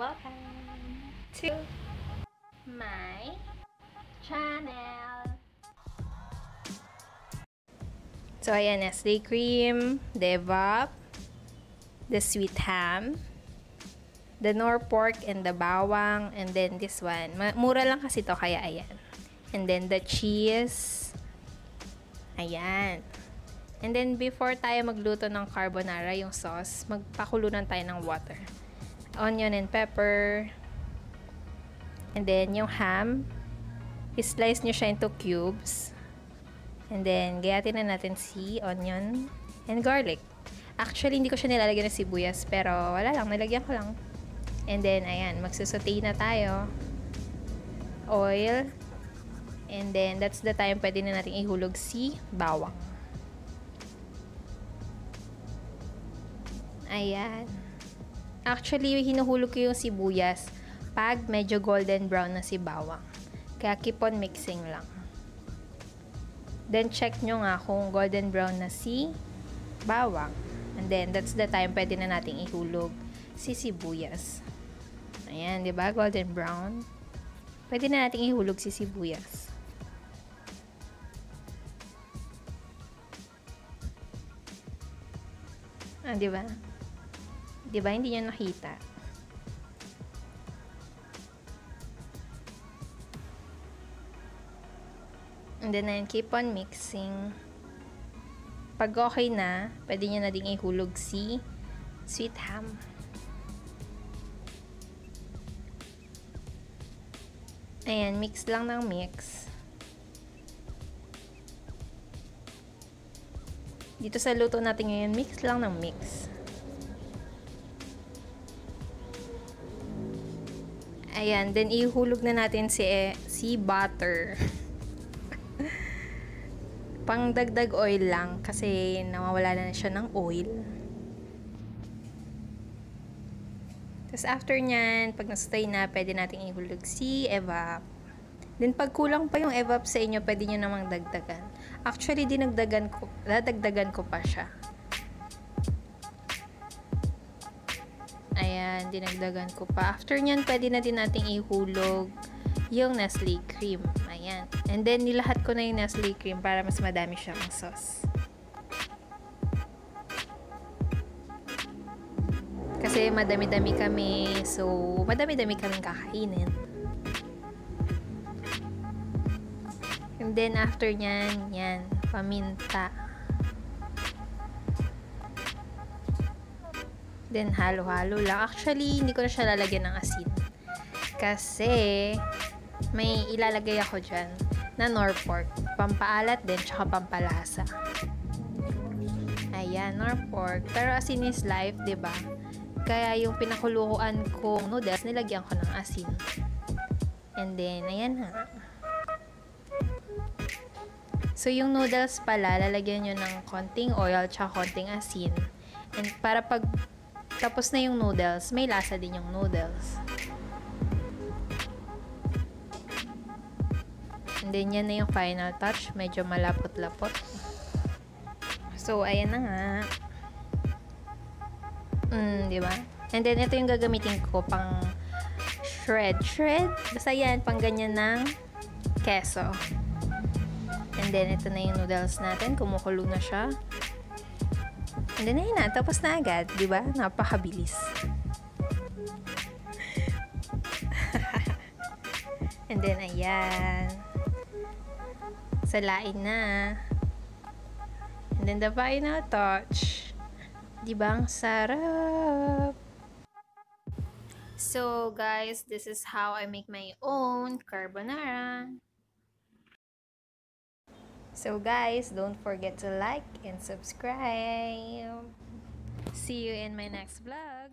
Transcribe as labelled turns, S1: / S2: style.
S1: Welcome to my channel. So, ayan, Nestle cream, Devop, the sweet ham, the nor pork and the bawang, and then this one. Mura lang kasi to kaya ayan. And then the cheese. Ayan. And then before tayo magluto ng carbonara, yung sauce, magpakulunan tayo ng water. Onion and pepper. And then yung ham, slice nyo siya into cubes. And then, gayatin na natin si onion and garlic. Actually, hindi ko siya nilalagyan ng sibuyas, pero wala lang, nilagyan ko lang. And then, ayan, magsusaute na tayo. Oil. And then, that's the time pwede na natin ihulog si bawang. Ayan. Actually, hinuhulog ko yung sibuyas pag medyo golden brown na si bawang. Kaya keep on mixing lang. Then, check nyo nga kung golden brown na si bawang. And then, that's the time pwede na nating ihulog si sibuyas. Ayan, di ba? Golden brown. Pwede na nating ihulog si sibuyas. Ah, di ba? Di ba? Hindi nyo nakita. And then, ayan, keep on mixing. Pag okay na, pwede nyo na ding ihulog si sweet ham. Ayan, mix lang ng mix. Dito sa luto natin ngayon, mix lang ng mix. Ayan, then ihulog na natin si, eh, si butter. Pang dagdag oil lang kasi nawawala na siya ng oil. Tapos after nyan, pag nasutay na, pwede natin ihulog si evap. Then pag kulang pa yung evap sa inyo, pwede nyo namang dagdagan. Actually, dinagdagan ko, dadagdagan ko pa siya. Ayan, dinagdagan ko pa. After nyan, pwede na din nating ihulog yung Nestle cream. Ayan. And then, nilahat ko na yung Nestle cream para mas madami siyang sauce. Kasi madami-dami kami. So, madami-dami kaming kakainin. And then, after nyan, yan, paminta. Then, halo-halo lang. Actually, hindi ko na siya lalagyan ng asin. Kasi, may ilalagay ako dyan na nor pork. Pampaalat din, tsaka pampalasa. Ayan, nor pork. Pero asin is life, ba diba? Kaya yung pinakuluan kong noodles, nilagyan ko ng asin. And then, ayan ha. So, yung noodles pala, lalagyan nyo ng konting oil tsaka konting asin. And para pag tapos na yung noodles, may lasa din yung noodles. And then, yan na yung final touch. Medyo malapot-lapot. So, ayan na nga. Mm, di ba? And then, ito yung gagamitin ko pang shred. Shred? Basta yan, pang ganyan ng keso. And then, ito na yung noodles natin. Kumukulo na siya. And then, ayun na. Tapos na agad. Di ba? Napakabilis. And then, ayan. Salain na. And then, the final touch. Di ba? Ang sarap. So, guys, this is how I make my own carbonara. So guys, don't forget to like and subscribe. See you in my next vlog.